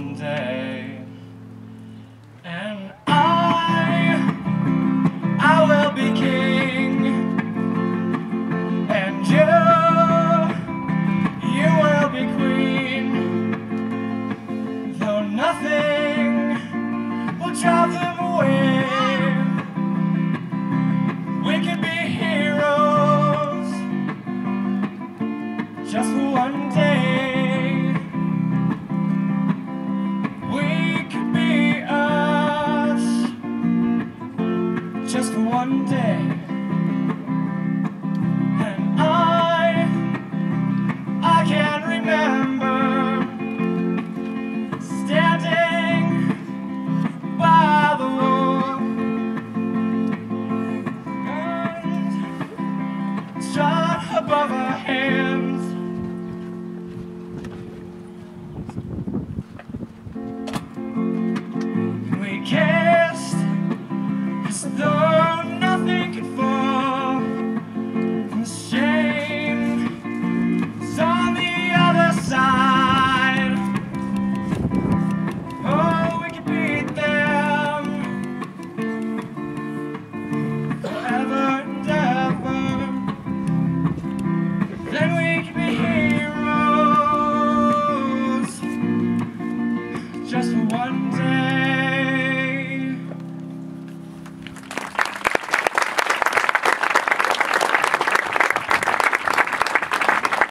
someday. just for one day.